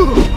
Ugh!